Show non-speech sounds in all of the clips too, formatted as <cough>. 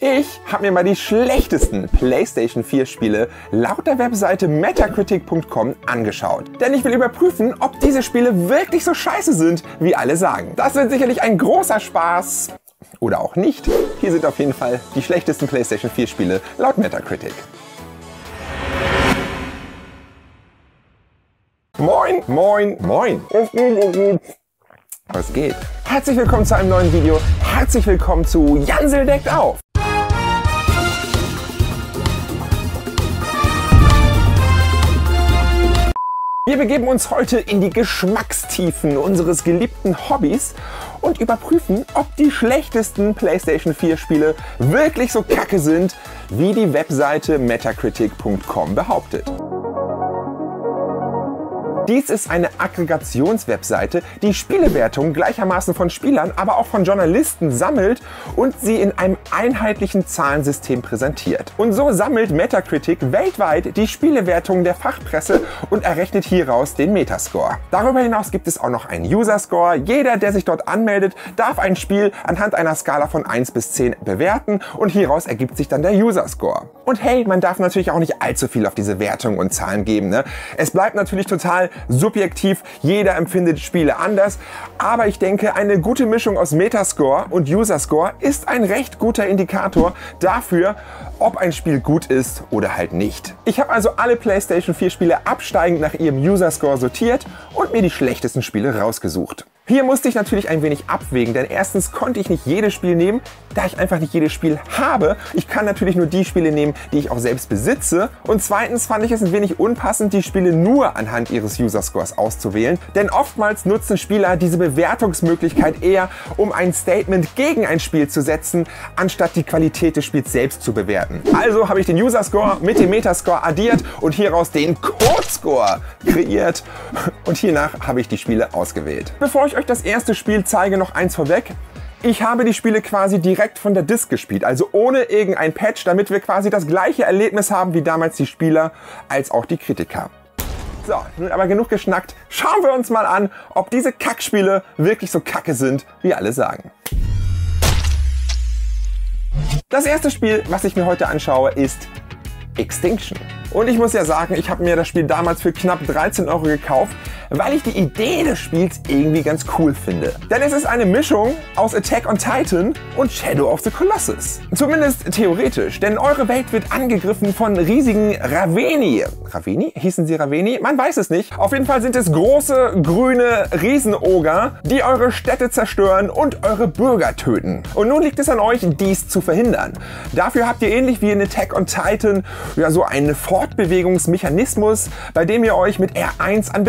Ich habe mir mal die schlechtesten PlayStation 4 Spiele laut der Webseite Metacritic.com angeschaut. Denn ich will überprüfen, ob diese Spiele wirklich so scheiße sind, wie alle sagen. Das wird sicherlich ein großer Spaß. Oder auch nicht. Hier sind auf jeden Fall die schlechtesten PlayStation 4 Spiele laut Metacritic. Moin, moin, moin. Was geht? Herzlich willkommen zu einem neuen Video. Herzlich willkommen zu Jansel deckt auf. Wir begeben uns heute in die Geschmackstiefen unseres geliebten Hobbys und überprüfen, ob die schlechtesten PlayStation 4 Spiele wirklich so kacke sind, wie die Webseite Metacritic.com behauptet. Dies ist eine Aggregationswebseite, die Spielewertungen gleichermaßen von Spielern, aber auch von Journalisten sammelt und sie in einem einheitlichen Zahlensystem präsentiert. Und so sammelt Metacritic weltweit die Spielewertungen der Fachpresse und errechnet hieraus den Metascore. Darüber hinaus gibt es auch noch einen User-Score. Jeder, der sich dort anmeldet, darf ein Spiel anhand einer Skala von 1 bis 10 bewerten und hieraus ergibt sich dann der User-Score. Und hey, man darf natürlich auch nicht allzu viel auf diese Wertungen und Zahlen geben. Ne? Es bleibt natürlich total subjektiv, jeder empfindet Spiele anders, aber ich denke, eine gute Mischung aus Metascore und User-Score ist ein recht guter Indikator dafür, ob ein Spiel gut ist oder halt nicht. Ich habe also alle PlayStation 4 Spiele absteigend nach ihrem User-Score sortiert und mir die schlechtesten Spiele rausgesucht. Hier musste ich natürlich ein wenig abwägen, denn erstens konnte ich nicht jedes Spiel nehmen, da ich einfach nicht jedes Spiel habe. Ich kann natürlich nur die Spiele nehmen, die ich auch selbst besitze. Und zweitens fand ich es ein wenig unpassend, die Spiele nur anhand ihres User Scores auszuwählen, denn oftmals nutzen Spieler diese Bewertungsmöglichkeit eher, um ein Statement gegen ein Spiel zu setzen, anstatt die Qualität des Spiels selbst zu bewerten. Also habe ich den User Score mit dem Metascore addiert und hieraus den Code Score kreiert und hiernach habe ich die Spiele ausgewählt. Bevor ich euch das erste Spiel zeige, noch eins vorweg. Ich habe die Spiele quasi direkt von der Disk gespielt, also ohne irgendein Patch, damit wir quasi das gleiche Erlebnis haben wie damals die Spieler als auch die Kritiker. So, nun aber genug geschnackt. Schauen wir uns mal an, ob diese Kackspiele wirklich so kacke sind, wie alle sagen. Das erste Spiel, was ich mir heute anschaue, ist Extinction. Und ich muss ja sagen, ich habe mir das Spiel damals für knapp 13 Euro gekauft, weil ich die Idee des Spiels irgendwie ganz cool finde. Denn es ist eine Mischung aus Attack on Titan und Shadow of the Colossus. Zumindest theoretisch, denn eure Welt wird angegriffen von riesigen Raveni. Raveni? Hießen sie Raveni? Man weiß es nicht. Auf jeden Fall sind es große, grüne Riesenoger, die eure Städte zerstören und eure Bürger töten. Und nun liegt es an euch, dies zu verhindern. Dafür habt ihr ähnlich wie in Attack on Titan ja so eine Form Fortbewegungsmechanismus, bei dem ihr euch mit R1 an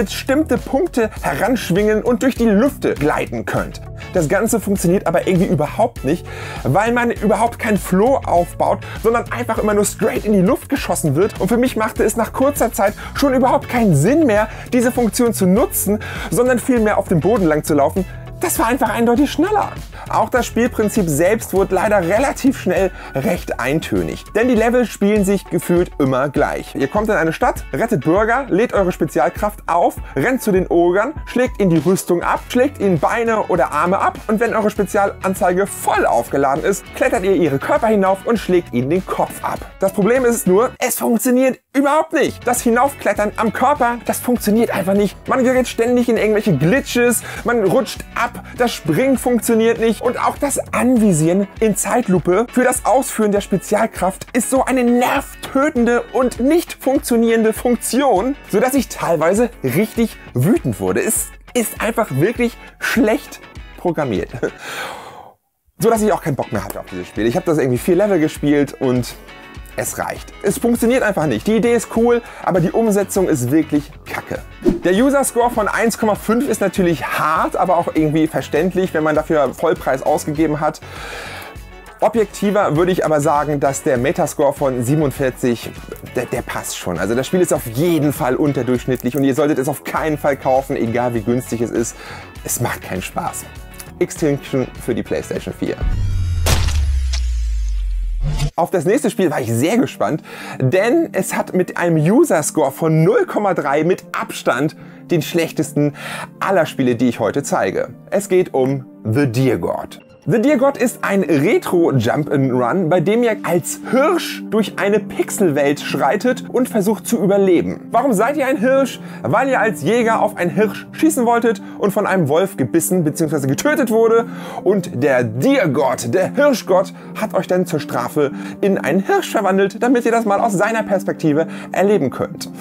bestimmte Punkte heranschwingen und durch die Lüfte gleiten könnt. Das Ganze funktioniert aber irgendwie überhaupt nicht, weil man überhaupt kein Flow aufbaut, sondern einfach immer nur straight in die Luft geschossen wird. Und für mich machte es nach kurzer Zeit schon überhaupt keinen Sinn mehr, diese Funktion zu nutzen, sondern vielmehr auf dem Boden lang zu laufen, das war einfach eindeutig schneller. Auch das Spielprinzip selbst wurde leider relativ schnell recht eintönig. Denn die Level spielen sich gefühlt immer gleich. Ihr kommt in eine Stadt, rettet Bürger, lädt eure Spezialkraft auf, rennt zu den Ogern, schlägt ihnen die Rüstung ab, schlägt ihnen Beine oder Arme ab und wenn eure Spezialanzeige voll aufgeladen ist, klettert ihr ihre Körper hinauf und schlägt ihnen den Kopf ab. Das Problem ist nur, es funktioniert überhaupt nicht. Das Hinaufklettern am Körper, das funktioniert einfach nicht. Man gerät ständig in irgendwelche Glitches, man rutscht ab das Springen funktioniert nicht und auch das Anvisieren in Zeitlupe für das Ausführen der Spezialkraft ist so eine nervtötende und nicht funktionierende Funktion, sodass ich teilweise richtig wütend wurde. Es ist einfach wirklich schlecht programmiert. <laughs> So dass ich auch keinen Bock mehr hatte auf dieses Spiel. Ich habe das irgendwie vier Level gespielt und es reicht. Es funktioniert einfach nicht. Die Idee ist cool, aber die Umsetzung ist wirklich kacke. Der User Score von 1,5 ist natürlich hart, aber auch irgendwie verständlich, wenn man dafür Vollpreis ausgegeben hat. Objektiver würde ich aber sagen, dass der Metascore von 47, der, der, passt schon. Also das Spiel ist auf jeden Fall unterdurchschnittlich und ihr solltet es auf keinen Fall kaufen, egal wie günstig es ist. Es macht keinen Spaß. Extinction für die PlayStation 4. Auf das nächste Spiel war ich sehr gespannt, denn es hat mit einem User-Score von 0,3 mit Abstand den schlechtesten aller Spiele, die ich heute zeige. Es geht um The Dear God. The Dear God ist ein Retro-Jump-and-Run, bei dem ihr als Hirsch durch eine Pixelwelt schreitet und versucht zu überleben. Warum seid ihr ein Hirsch? Weil ihr als Jäger auf einen Hirsch schießen wolltet und von einem Wolf gebissen bzw. getötet wurde und der Dear God, der Hirschgott, hat euch dann zur Strafe in einen Hirsch verwandelt, damit ihr das mal aus seiner Perspektive erleben könnt.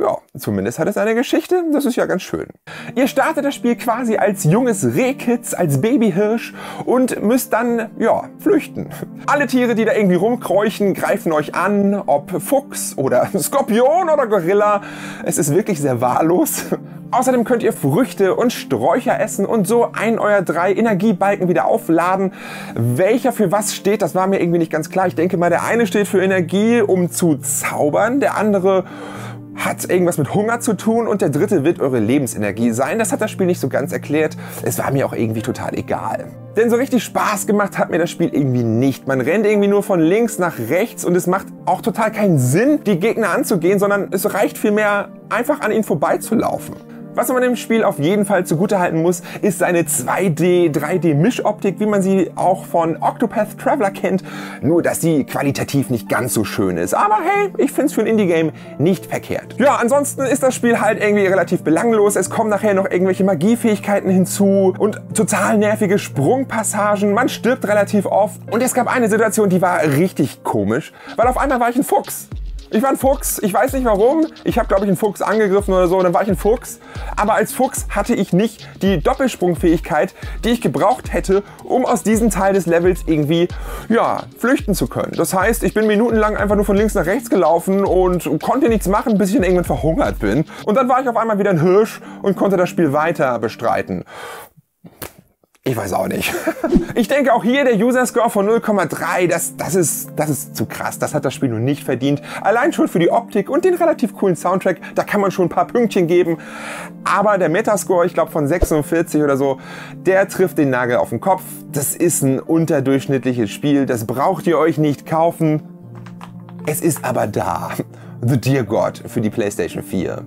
Ja, zumindest hat es eine Geschichte, das ist ja ganz schön. Ihr startet das Spiel quasi als junges Rehkitz, als Babyhirsch und müsst dann, ja, flüchten. Alle Tiere, die da irgendwie rumkreuchen, greifen euch an, ob Fuchs oder <laughs> Skorpion oder Gorilla. Es ist wirklich sehr wahllos. Außerdem könnt ihr Früchte und Sträucher essen und so ein euer drei Energiebalken wieder aufladen. Welcher für was steht, das war mir irgendwie nicht ganz klar. Ich denke mal, der eine steht für Energie, um zu zaubern, der andere hat irgendwas mit Hunger zu tun und der dritte wird eure Lebensenergie sein. Das hat das Spiel nicht so ganz erklärt. Es war mir auch irgendwie total egal. Denn so richtig Spaß gemacht hat mir das Spiel irgendwie nicht. Man rennt irgendwie nur von links nach rechts und es macht auch total keinen Sinn, die Gegner anzugehen, sondern es reicht vielmehr einfach an ihnen vorbeizulaufen. Was man dem Spiel auf jeden Fall zugutehalten muss, ist seine 2D, 3D-Mischoptik, wie man sie auch von Octopath Traveler kennt. Nur, dass sie qualitativ nicht ganz so schön ist. Aber hey, ich finde es für ein Indie-Game nicht verkehrt. Ja, ansonsten ist das Spiel halt irgendwie relativ belanglos. Es kommen nachher noch irgendwelche Magiefähigkeiten hinzu und total nervige Sprungpassagen. Man stirbt relativ oft. Und es gab eine Situation, die war richtig komisch, weil auf einmal war ich ein Fuchs. Ich war ein Fuchs, ich weiß nicht warum. Ich habe, glaube ich, einen Fuchs angegriffen oder so, dann war ich ein Fuchs. Aber als Fuchs hatte ich nicht die Doppelsprungfähigkeit, die ich gebraucht hätte, um aus diesem Teil des Levels irgendwie, ja, flüchten zu können. Das heißt, ich bin minutenlang einfach nur von links nach rechts gelaufen und konnte nichts machen, bis ich dann irgendwann verhungert bin. Und dann war ich auf einmal wieder ein Hirsch und konnte das Spiel weiter bestreiten. Ich weiß auch nicht. <laughs> Ich denke auch hier der User Score von 0,3, das, das, ist, das ist zu krass. Das hat das Spiel nur nicht verdient. Allein schon für die Optik und den relativ coolen Soundtrack, da kann man schon ein paar Pünktchen geben. Aber der Metascore, ich glaube von 46 oder so, der trifft den Nagel auf den Kopf. Das ist ein unterdurchschnittliches Spiel. Das braucht ihr euch nicht kaufen. Es ist aber da. The Dear God für die PlayStation 4.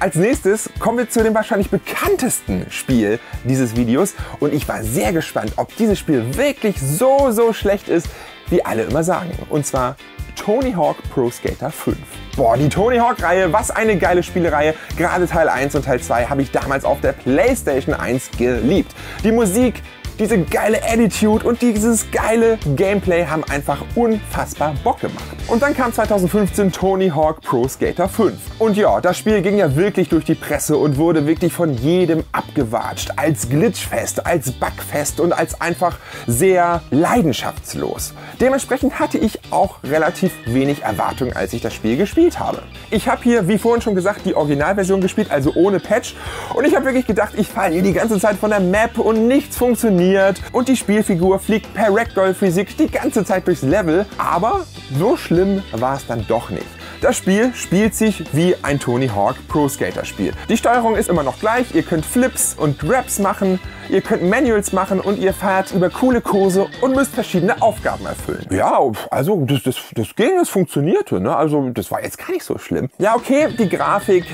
Als nächstes kommen wir zu dem wahrscheinlich bekanntesten Spiel dieses Videos und ich war sehr gespannt, ob dieses Spiel wirklich so, so schlecht ist, wie alle immer sagen. Und zwar Tony Hawk Pro Skater 5. Boah, die Tony Hawk Reihe, was eine geile Spielereihe. Gerade Teil 1 und Teil 2 habe ich damals auf der PlayStation 1 geliebt. Die Musik, diese geile Attitude und dieses geile Gameplay haben einfach unfassbar Bock gemacht. Und dann kam 2015 Tony Hawk Pro Skater 5. Und ja, das Spiel ging ja wirklich durch die Presse und wurde wirklich von jedem abgewatscht. Als Glitchfest, als Bugfest und als einfach sehr leidenschaftslos. Dementsprechend hatte ich auch relativ wenig Erwartungen, als ich das Spiel gespielt habe. Ich habe hier, wie vorhin schon gesagt, die Originalversion gespielt, also ohne Patch. Und ich habe wirklich gedacht, ich falle hier die ganze Zeit von der Map und nichts funktioniert funktioniert und die Spielfigur fliegt per Ragdoll-Physik die ganze Zeit durchs Level. Aber so schlimm war es dann doch nicht. Das Spiel spielt sich wie ein Tony Hawk Pro Skater Spiel. Die Steuerung ist immer noch gleich, ihr könnt Flips und Raps machen, ihr könnt Manuals machen und ihr fahrt über coole Kurse und müsst verschiedene Aufgaben erfüllen. Ja, also das, das, das ging, es funktionierte, ne? also das war jetzt gar nicht so schlimm. Ja, okay, die Grafik,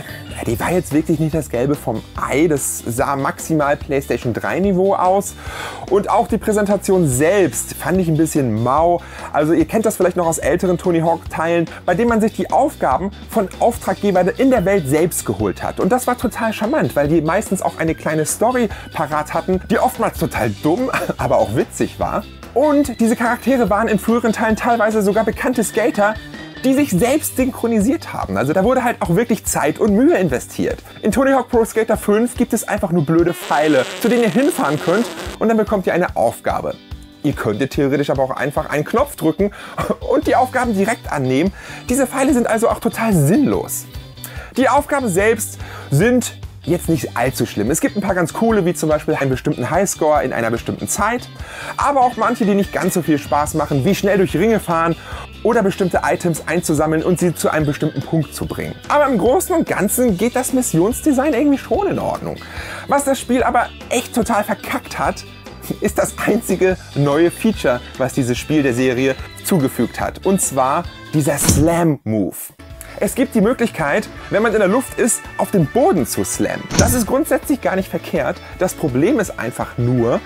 die war jetzt wirklich nicht das Gelbe vom Ei, das sah maximal PlayStation 3 Niveau aus und auch die Präsentation selbst fand ich ein bisschen mau. Also ihr kennt das vielleicht noch aus älteren Tony Hawk Teilen, bei denen man sich die Aufgaben von Auftraggebern in der Welt selbst geholt hat. Und das war total charmant, weil die meistens auch eine kleine Story parat hatten, die oftmals total dumm, <laughs> aber auch witzig war. Und diese Charaktere waren in früheren Teilen teilweise sogar bekannte Skater, die sich selbst synchronisiert haben. Also da wurde halt auch wirklich Zeit und Mühe investiert. In Tony Hawk Pro Skater 5 gibt es einfach nur blöde Pfeile, zu denen ihr hinfahren könnt und dann bekommt ihr eine Aufgabe. Ihr könntet theoretisch aber auch einfach einen Knopf drücken <laughs> und die Aufgaben direkt annehmen. Diese Pfeile sind also auch total sinnlos. Die Aufgaben selbst sind jetzt nicht allzu schlimm. Es gibt ein paar ganz coole, wie zum Beispiel einen bestimmten Highscore in einer bestimmten Zeit, aber auch manche, die nicht ganz so viel Spaß machen, wie schnell durch Ringe fahren oder bestimmte Items einzusammeln und sie zu einem bestimmten Punkt zu bringen. Aber im Großen und Ganzen geht das Missionsdesign irgendwie schon in Ordnung. Was das Spiel aber echt total verkackt hat, ist das einzige neue Feature, was dieses Spiel der Serie zugefügt hat. Und zwar dieser Slam Move. Es gibt die Möglichkeit, wenn man in der Luft ist, auf den Boden zu slammen. Das ist grundsätzlich gar nicht verkehrt. Das Problem ist einfach nur,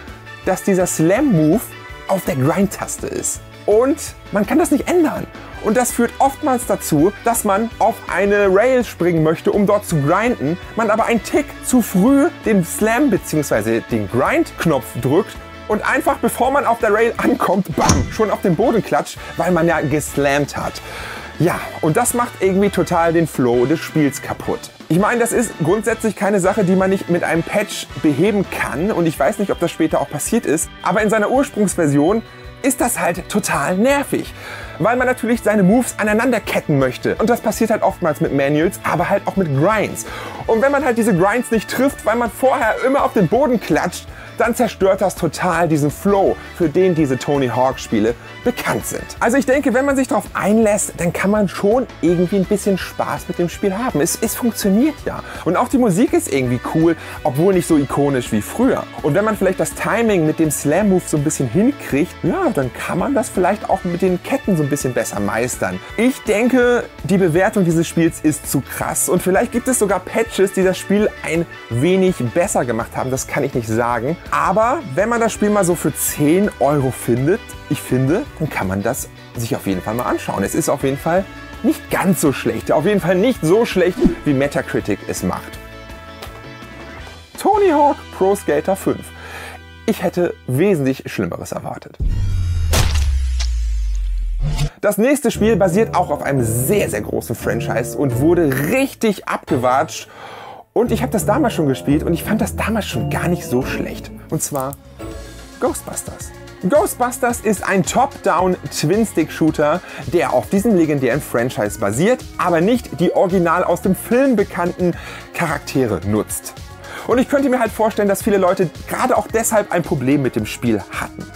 dass dieser Slam-Move auf der Grind-Taste ist. Und man kann das nicht ändern. Und das führt oftmals dazu, dass man auf eine Rail springen möchte, um dort zu grinden, man aber einen Tick zu früh den Slam bzw. den Grind-Knopf drückt und einfach bevor man auf der Rail ankommt, bam, schon auf den Boden klatscht, weil man ja geslammt hat. Ja, und das macht irgendwie total den Flow des Spiels kaputt. Ich meine, das ist grundsätzlich keine Sache, die man nicht mit einem Patch beheben kann und ich weiß nicht, ob das später auch passiert ist, aber in seiner Ursprungsversion ist das halt total nervig, weil man natürlich seine Moves aneinanderketten möchte. Und das passiert halt oftmals mit Manuals, aber halt auch mit Grinds. Und wenn man halt diese Grinds nicht trifft, weil man vorher immer auf den Boden klatscht, dann zerstört das total diesen Flow, für den diese Tony Hawk Spiele bekannt sind. Also ich denke, wenn man sich darauf einlässt, dann kann man schon irgendwie ein bisschen Spaß mit dem Spiel haben. Es, es funktioniert ja. Und auch die Musik ist irgendwie cool, obwohl nicht so ikonisch wie früher. Und wenn man vielleicht das Timing mit dem Slam Move so ein bisschen hinkriegt, ja, dann kann man das vielleicht auch mit den Ketten so ein bisschen besser meistern. Ich denke, die Bewertung dieses Spiels ist zu krass und vielleicht gibt es sogar Patches, die das Spiel ein wenig besser gemacht haben. Das kann ich nicht sagen. Aber wenn man das Spiel mal so für 10 Euro findet, ich finde, dann kann man das sich auf jeden Fall mal anschauen. Es ist auf jeden Fall nicht ganz so schlecht. Auf jeden Fall nicht so schlecht, wie Metacritic es macht. Tony Hawk Pro Skater 5. Ich hätte wesentlich Schlimmeres erwartet. Das nächste Spiel basiert auch auf einem sehr, sehr großen Franchise und wurde richtig abgewatscht und ich habe das damals schon gespielt und ich fand das damals schon gar nicht so schlecht. Und zwar Ghostbusters. Ghostbusters ist ein Top-Down Twin-Stick-Shooter, der auf diesem legendären Franchise basiert, aber nicht die original aus dem Film bekannten Charaktere nutzt. Und ich könnte mir halt vorstellen, dass viele Leute gerade auch deshalb ein Problem mit dem Spiel hatten.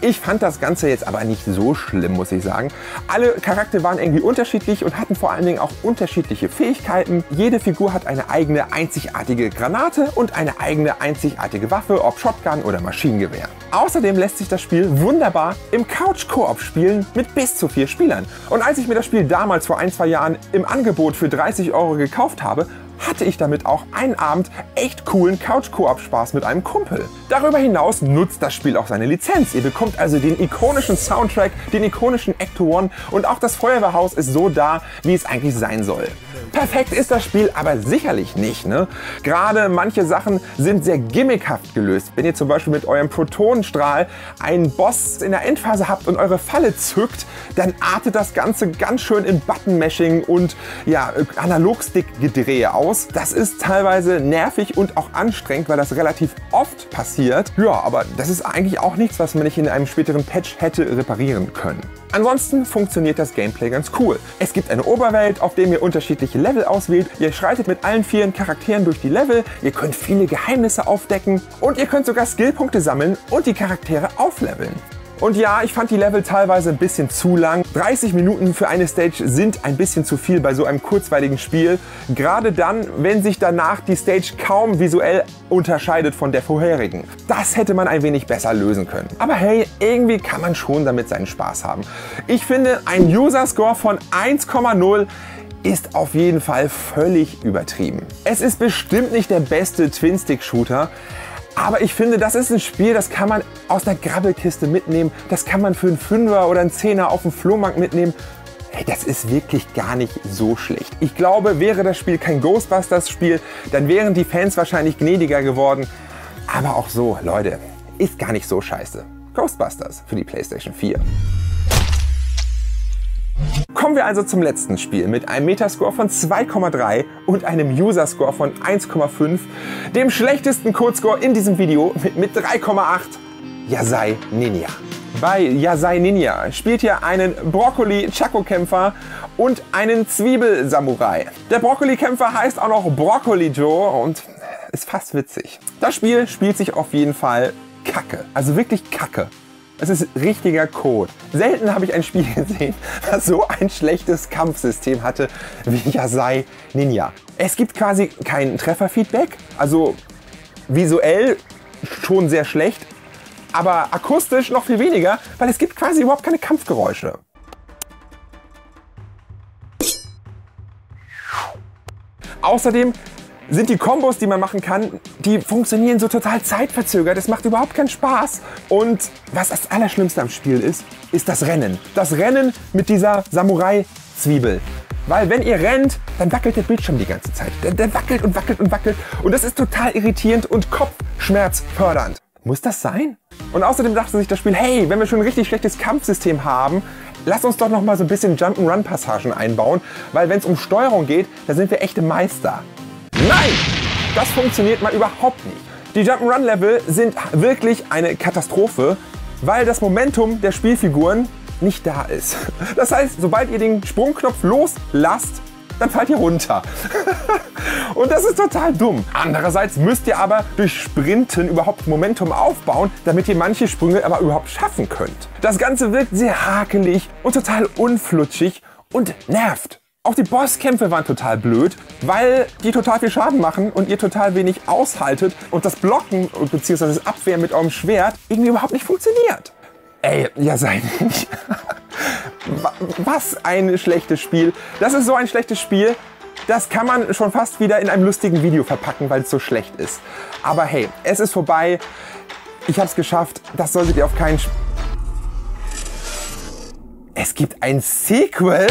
Ich fand das Ganze jetzt aber nicht so schlimm, muss ich sagen. Alle Charaktere waren irgendwie unterschiedlich und hatten vor allen Dingen auch unterschiedliche Fähigkeiten. Jede Figur hat eine eigene einzigartige Granate und eine eigene einzigartige Waffe, ob Shotgun oder Maschinengewehr. Außerdem lässt sich das Spiel wunderbar im Couch-Koop spielen mit bis zu vier Spielern. Und als ich mir das Spiel damals vor ein, zwei Jahren im Angebot für 30 Euro gekauft habe, hatte ich damit auch einen Abend echt coolen Couch-Koop-Spaß mit einem Kumpel. Darüber hinaus nutzt das Spiel auch seine Lizenz. Ihr bekommt also den ikonischen Soundtrack, den ikonischen Ecto One und auch das Feuerwehrhaus ist so da, wie es eigentlich sein soll. Perfekt ist das Spiel aber sicherlich nicht. Ne? Gerade manche Sachen sind sehr gimmickhaft gelöst. Wenn ihr zum Beispiel mit eurem Protonenstrahl einen Boss in der Endphase habt und eure Falle zückt, dann artet das Ganze ganz schön in Button-Mashing und ja, Analogstick-Gedrehe aus. Das ist teilweise nervig und auch anstrengend, weil das relativ oft passiert. Ja, aber das ist eigentlich auch nichts, was man nicht in einem späteren Patch hätte reparieren können. Ansonsten funktioniert das Gameplay ganz cool. Es gibt eine Oberwelt, auf der ihr unterschiedliche Level auswählt. Ihr schreitet mit allen vier Charakteren durch die Level. Ihr könnt viele Geheimnisse aufdecken und ihr könnt sogar Skillpunkte sammeln und die Charaktere aufleveln. Und ja, ich fand die Level teilweise ein bisschen zu lang. 30 Minuten für eine Stage sind ein bisschen zu viel bei so einem kurzweiligen Spiel. Gerade dann, wenn sich danach die Stage kaum visuell unterscheidet von der vorherigen. Das hätte man ein wenig besser lösen können. Aber hey, irgendwie kann man schon damit seinen Spaß haben. Ich finde, ein User-Score von 1,0 ist auf jeden Fall völlig übertrieben. Es ist bestimmt nicht der beste Twin-Stick-Shooter, aber ich finde, das ist ein Spiel, das kann man aus der Grabbelkiste mitnehmen. Das kann man für einen Fünfer oder einen Zehner auf dem Flohmarkt mitnehmen. Hey, das ist wirklich gar nicht so schlecht. Ich glaube, wäre das Spiel kein Ghostbusters-Spiel, dann wären die Fans wahrscheinlich gnädiger geworden. Aber auch so, Leute, ist gar nicht so scheiße. Ghostbusters für die PlayStation 4. Kommen wir also zum letzten Spiel mit einem Metascore von 2,3 und einem User-Score von 1,5, dem schlechtesten Codescore in diesem Video mit, mit 3,8, Yasai Ninja. Bei Yasai Ninja spielt ihr einen Brokkoli-Chaco-Kämpfer und einen Zwiebel-Samurai. Der Brokkoli-Kämpfer heißt auch noch Brokkoli Joe und ist fast witzig. Das Spiel spielt sich auf jeden Fall kacke. Also wirklich kacke. Es ist richtiger Code. Selten habe ich ein Spiel <laughs> gesehen, das so ein schlechtes Kampfsystem hatte wie Yasai Ninja. Es gibt quasi kein Trefferfeedback, also visuell schon sehr schlecht, aber akustisch noch viel weniger, weil es gibt quasi überhaupt keine Kampfgeräusche. Außerdem sind die Kombos, die man machen kann, die funktionieren so total zeitverzögert. Es macht überhaupt keinen Spaß. Und was das Allerschlimmste am Spiel ist, ist das Rennen. Das Rennen mit dieser Samurai-Zwiebel. Weil wenn ihr rennt, dann wackelt der Bildschirm die ganze Zeit. Der, der wackelt und wackelt und wackelt. Und das ist total irritierend und kopfschmerzfördernd. Muss das sein? Und außerdem dachte sich das Spiel, hey, wenn wir schon ein richtig schlechtes Kampfsystem haben, lass uns doch noch mal so ein bisschen Jump'n'Run-Passagen einbauen, weil wenn es um Steuerung geht, da sind wir echte Meister. Nein, das funktioniert mal überhaupt nicht. Die Jump'n'Run-Level sind wirklich eine Katastrophe, weil das Momentum der Spielfiguren nicht da ist. <laughs> Das heißt, sobald ihr den Sprungknopf loslasst, dann fallt ihr runter. <laughs> Und das ist total dumm. Andererseits müsst ihr aber durch Sprinten überhaupt Momentum aufbauen, damit ihr manche Sprünge aber überhaupt schaffen könnt. Das Ganze wirkt sehr hakelig und total unflutschig und nervt. Auch die Bosskämpfe waren total blöd, weil die total viel Schaden machen und ihr total wenig aushaltet und das Blocken bzw. das Abwehren mit eurem Schwert irgendwie überhaupt nicht funktioniert. Ey, ja sei nicht. <laughs> Was ein schlechtes Spiel. Das ist so ein schlechtes Spiel, das kann man schon fast wieder in einem lustigen Video verpacken, weil es so schlecht ist. Aber hey, es ist vorbei. Ich habe es geschafft. Das solltet ihr auf keinen... Sch es gibt ein Sequel?